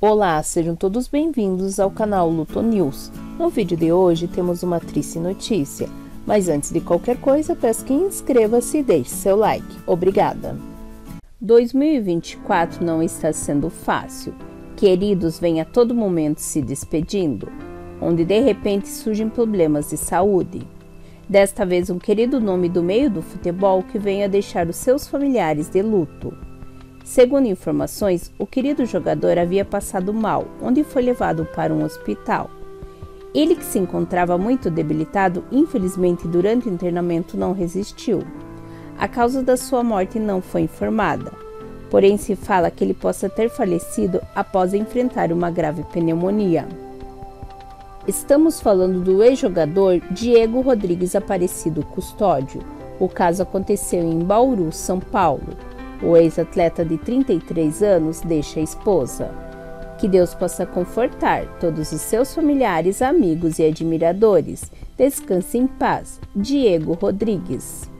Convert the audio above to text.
Olá, sejam todos bem-vindos ao canal Luto News. No vídeo de hoje temos uma triste notícia, mas antes de qualquer coisa peço que inscreva-se e deixe seu like. Obrigada! 2024 não está sendo fácil. Queridos vêm a todo momento se despedindo, onde de repente surgem problemas de saúde. Desta vez, um querido nome do meio do futebol que vem a deixar os seus familiares de luto. Segundo informações, o querido jogador havia passado mal, onde foi levado para um hospital. Ele, que se encontrava muito debilitado, infelizmente durante o internamento não resistiu. A causa da sua morte não foi informada, porém se fala que ele possa ter falecido após enfrentar uma grave pneumonia. Estamos falando do ex-jogador Diego Rodrigues Aparecido Custódio. O caso aconteceu em Bauru, São Paulo. O ex-atleta de 33 anos deixa a esposa. Que Deus possa confortar todos os seus familiares, amigos e admiradores. Descanse em paz. Diego Rodrigues.